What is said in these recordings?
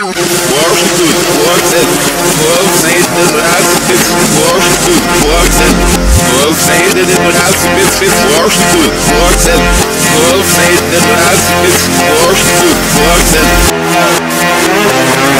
Fuck that.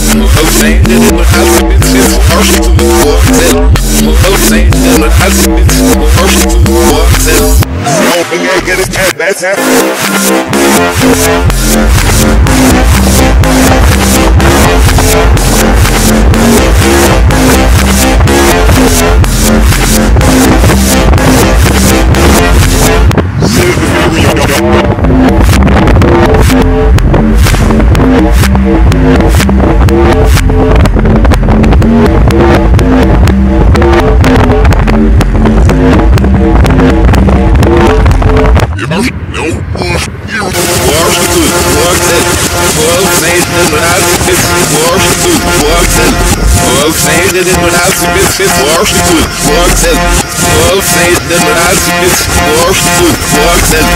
That's happening. Washington, Boston, Folks ain't the Nazis, Washington, Boston, Folks ain't the Nazis, Washington, Boston, Folks ain't the Nazis, Washington, Boston.